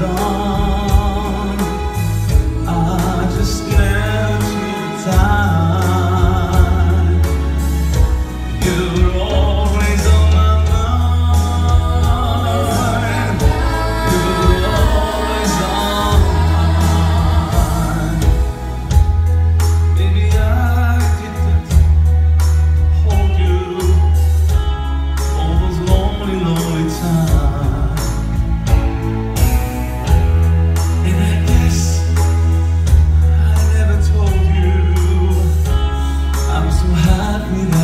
wrong. me